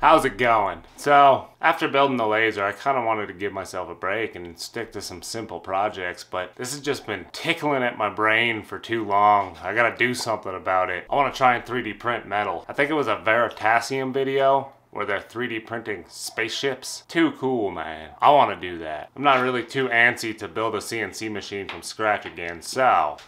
How's it going? So, after building the laser, I kind of wanted to give myself a break and stick to some simple projects, but this has just been tickling at my brain for too long. I gotta do something about it. I wanna try and 3D print metal. I think it was a Veritasium video where they're 3D printing spaceships. Too cool, man. I want to do that. I'm not really too antsy to build a CNC machine from scratch again, so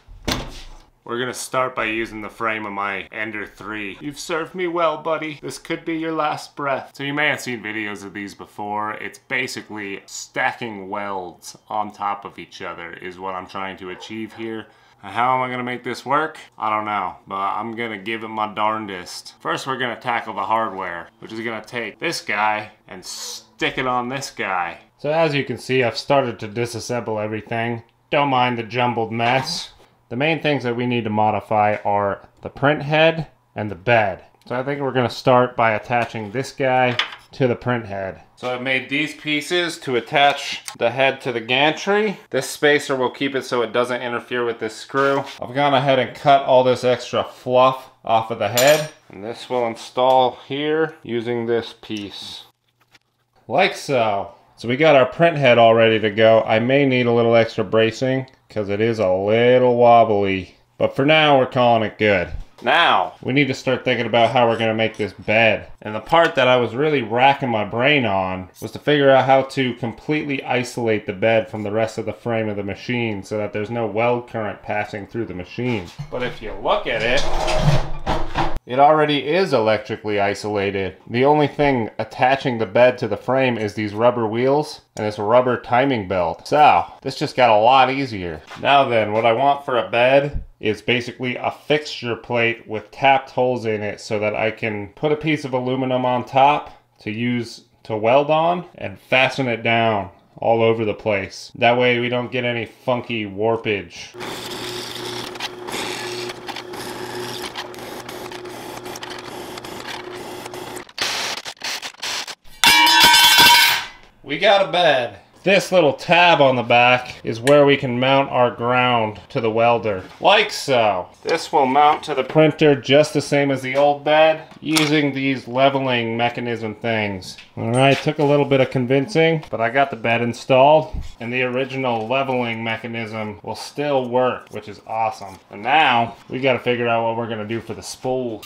we're gonna start by using the frame of my Ender 3. You've served me well, buddy. This could be your last breath. So you may have seen videos of these before. It's basically stacking welds on top of each other is what I'm trying to achieve here. How am I gonna make this work? I don't know, but I'm gonna give it my darndest. First, we're gonna tackle the hardware, which is gonna take this guy and stick it on this guy. So as you can see, I've started to disassemble everything. Don't mind the jumbled mess. The main things that we need to modify are the print head and the bed. So I think we're gonna start by attaching this guy to the print head. So I've made these pieces to attach the head to the gantry. This spacer will keep it so it doesn't interfere with this screw. I've gone ahead and cut all this extra fluff off of the head. And this will install here using this piece. Like so. So we got our print head all ready to go. I may need a little extra bracing because it is a little wobbly. But for now, we're calling it good. Now, we need to start thinking about how we're going to make this bed. And the part that I was really racking my brain on was to figure out how to completely isolate the bed from the rest of the frame of the machine so that there's no weld current passing through the machine. But if you look at it, it already is electrically isolated. The only thing attaching the bed to the frame is these rubber wheels and this rubber timing belt. So, this just got a lot easier. Now then, what I want for a bed is basically a fixture plate with tapped holes in it so that I can put a piece of aluminum on top to use to weld on and fasten it down all over the place. That way we don't get any funky warpage. We got a bed. This little tab on the back is where we can mount our ground to the welder, like so. This will mount to the printer just the same as the old bed, using these leveling mechanism things. Alright, took a little bit of convincing, but I got the bed installed, and the original leveling mechanism will still work, which is awesome. And now, we gotta figure out what we're gonna do for the spool.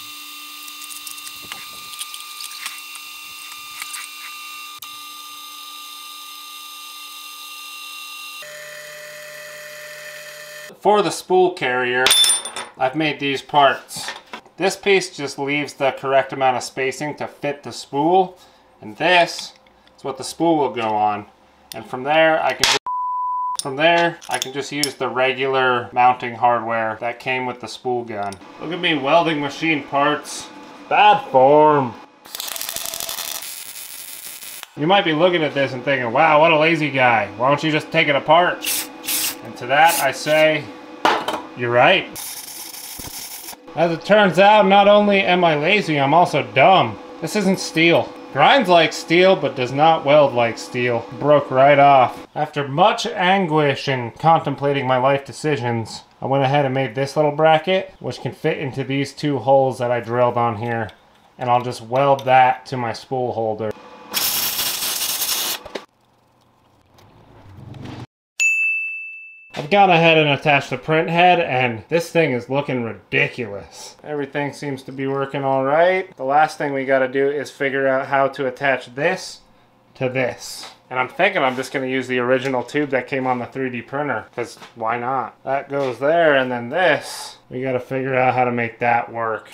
For the spool carrier, I've made these parts. This piece just leaves the correct amount of spacing to fit the spool, and this is what the spool will go on. And from there, I can from there, I can just use the regular mounting hardware that came with the spool gun. Look at me welding machine parts. Bad form. You might be looking at this and thinking, wow, what a lazy guy. Why don't you just take it apart? And to that I say, you're right. As it turns out, not only am I lazy, I'm also dumb. This isn't steel. Grinds like steel, but does not weld like steel. Broke right off. After much anguish and contemplating my life decisions, I went ahead and made this little bracket, which can fit into these two holes that I drilled on here. And I'll just weld that to my spool holder. I've gone ahead and attached the print head and this thing is looking ridiculous. Everything seems to be working all right. The last thing we got to do is figure out how to attach this to this. And I'm thinking I'm just going to use the original tube that came on the 3D printer because why not? That goes there and then this, we got to figure out how to make that work.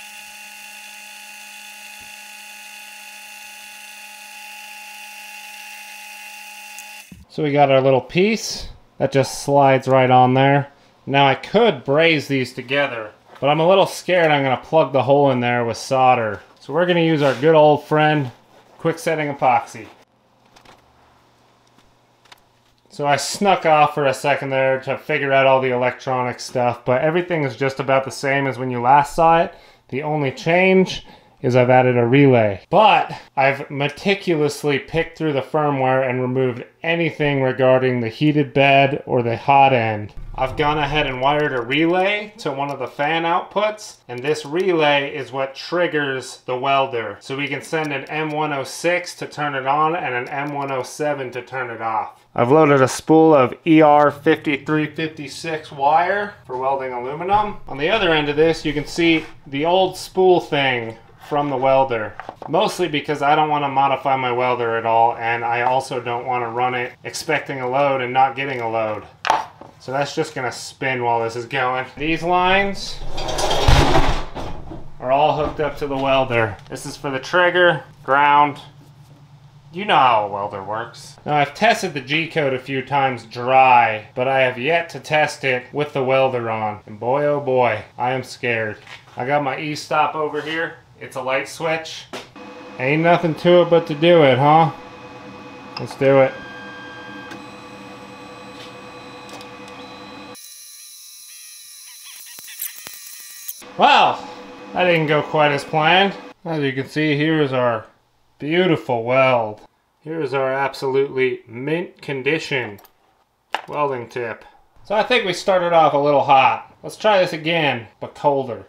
So we got our little piece. That just slides right on there. Now I could braze these together, but I'm a little scared I'm going to plug the hole in there with solder. So we're going to use our good old friend, quick setting epoxy. So I snuck off for a second there to figure out all the electronic stuff, but everything is just about the same as when you last saw it. The only change is I've added a relay. But I've meticulously picked through the firmware and removed anything regarding the heated bed or the hot end. I've gone ahead and wired a relay to one of the fan outputs, and this relay is what triggers the welder. So we can send an M106 to turn it on and an M107 to turn it off. I've loaded a spool of ER5356 wire for welding aluminum. On the other end of this, you can see the old spool thing from the welder. Mostly because I don't want to modify my welder at all, and I also don't want to run it expecting a load and not getting a load. So that's just gonna spin while this is going. These lines are all hooked up to the welder. This is for the trigger, ground. You know how a welder works. Now I've tested the G-code a few times dry, but I have yet to test it with the welder on. And boy oh boy, I am scared. I got my E-stop over here. It's a light switch. Ain't nothing to it but to do it, huh? Let's do it. Well, that didn't go quite as planned. As you can see, here is our beautiful weld. Here is our absolutely mint condition welding tip. So I think we started off a little hot. Let's try this again, but colder.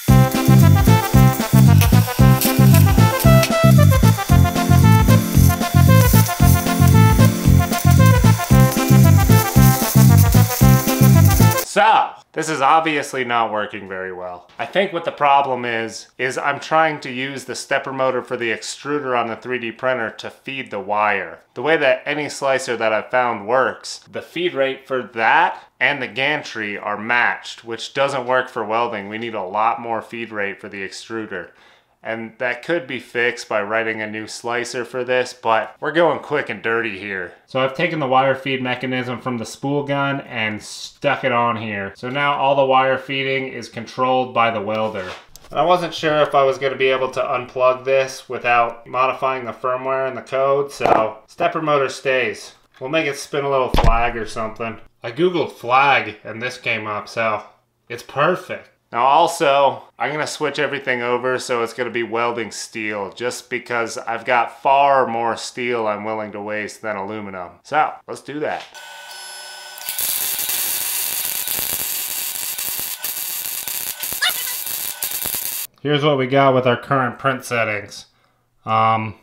So, this is obviously not working very well. I think what the problem is, is I'm trying to use the stepper motor for the extruder on the 3D printer to feed the wire. The way that any slicer that I've found works, the feed rate for that and the gantry are matched, which doesn't work for welding. We need a lot more feed rate for the extruder. And that could be fixed by writing a new slicer for this, but we're going quick and dirty here. So I've taken the wire feed mechanism from the spool gun and stuck it on here. So now all the wire feeding is controlled by the welder. I wasn't sure if I was going to be able to unplug this without modifying the firmware and the code, so stepper motor stays. We'll make it spin a little flag or something. I googled flag and this came up, so it's perfect. Now also, I'm gonna switch everything over so it's gonna be welding steel just because I've got far more steel I'm willing to waste than aluminum. So, let's do that. Here's what we got with our current print settings. Um,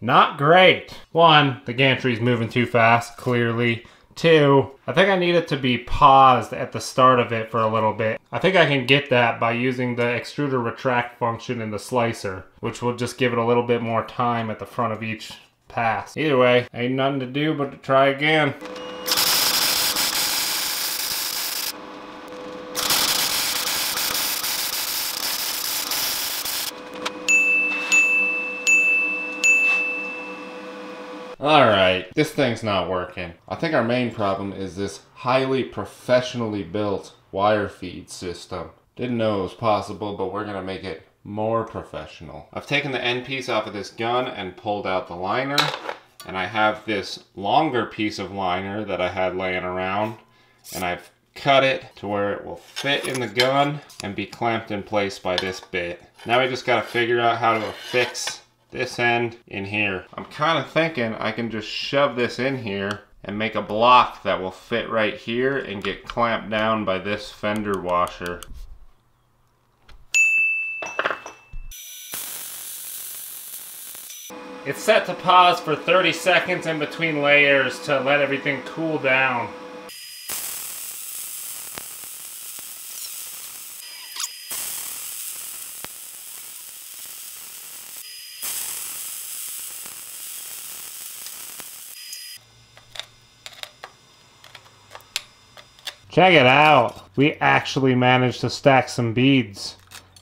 not great. One, the gantry's moving too fast, clearly. Two, I think I need it to be paused at the start of it for a little bit. I think I can get that by using the extruder retract function in the slicer, which will just give it a little bit more time at the front of each pass. Either way, ain't nothing to do but to try again. Alright, this thing's not working. I think our main problem is this highly professionally built wire feed system. Didn't know it was possible, but we're gonna make it more professional. I've taken the end piece off of this gun and pulled out the liner. And I have this longer piece of liner that I had laying around. And I've cut it to where it will fit in the gun and be clamped in place by this bit. Now we just gotta figure out how to affix this end in here. I'm kind of thinking I can just shove this in here and make a block that will fit right here and get clamped down by this fender washer. It's set to pause for 30 seconds in between layers to let everything cool down. Check it out. We actually managed to stack some beads.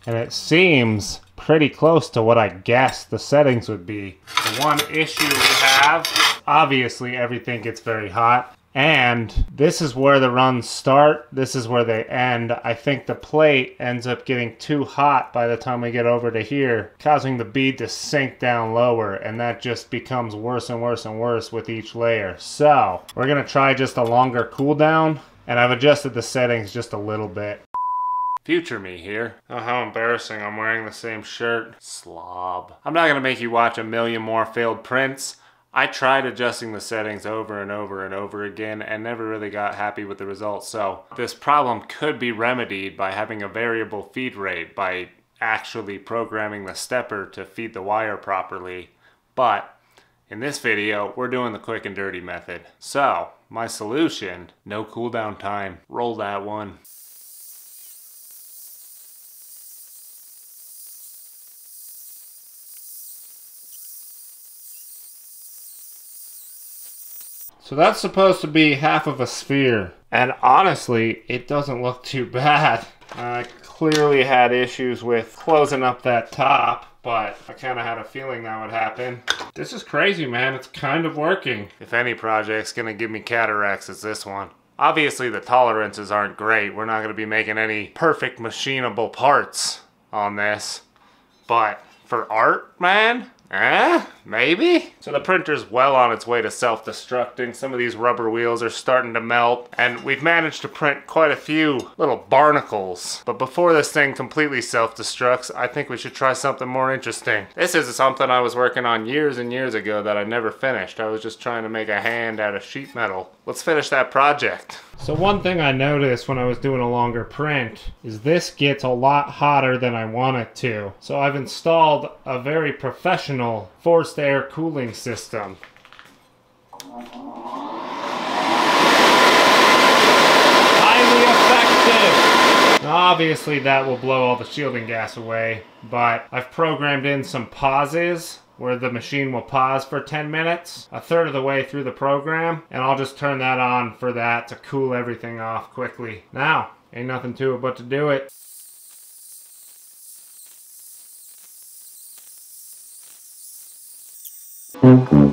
And it seems pretty close to what I guessed the settings would be. The one issue we have, obviously everything gets very hot. And this is where the runs start. This is where they end. I think the plate ends up getting too hot by the time we get over to here, causing the bead to sink down lower. And that just becomes worse and worse and worse with each layer. So we're going to try just a longer cool down and I've adjusted the settings just a little bit. Future me here. Oh, how embarrassing. I'm wearing the same shirt. Slob. I'm not gonna make you watch a million more failed prints. I tried adjusting the settings over and over and over again and never really got happy with the results. So this problem could be remedied by having a variable feed rate, by actually programming the stepper to feed the wire properly. But in this video, we're doing the quick and dirty method. So my solution, no cooldown time. Roll that one. So that's supposed to be half of a sphere. And honestly, it doesn't look too bad. I clearly had issues with closing up that top, but I kind of had a feeling that would happen. This is crazy, man. It's kind of working. If any project's gonna give me cataracts, it's this one. Obviously, the tolerances aren't great. We're not gonna be making any perfect machinable parts on this. But for art, man, Eh? Maybe? So the printer's well on its way to self-destructing. Some of these rubber wheels are starting to melt. And we've managed to print quite a few little barnacles. But before this thing completely self-destructs, I think we should try something more interesting. This is something I was working on years and years ago that I never finished. I was just trying to make a hand out of sheet metal. Let's finish that project. So one thing I noticed when I was doing a longer print is this gets a lot hotter than I want it to. So I've installed a very professional forced air cooling system. Highly effective! Now obviously that will blow all the shielding gas away, but I've programmed in some pauses where the machine will pause for 10 minutes, a third of the way through the program, and I'll just turn that on for that to cool everything off quickly. Now, ain't nothing to it but to do it. Who's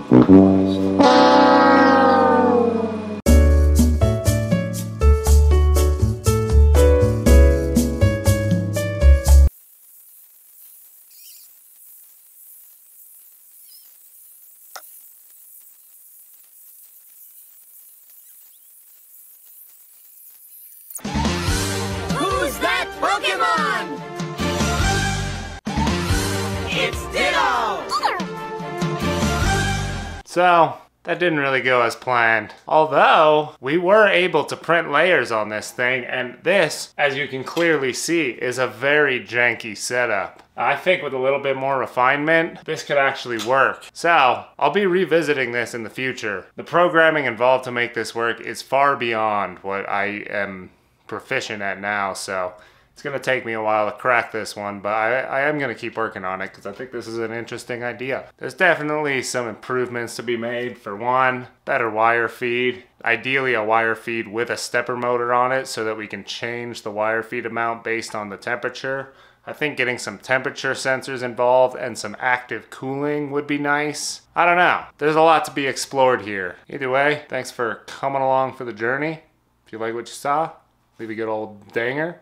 So, that didn't really go as planned. Although, we were able to print layers on this thing, and this, as you can clearly see, is a very janky setup. I think with a little bit more refinement, this could actually work. So, I'll be revisiting this in the future. The programming involved to make this work is far beyond what I am proficient at now, so it's gonna take me a while to crack this one, but I, I am gonna keep working on it because I think this is an interesting idea. There's definitely some improvements to be made. For one, better wire feed. Ideally a wire feed with a stepper motor on it so that we can change the wire feed amount based on the temperature. I think getting some temperature sensors involved and some active cooling would be nice. I don't know. There's a lot to be explored here. Either way, thanks for coming along for the journey. If you like what you saw, leave a good old danger.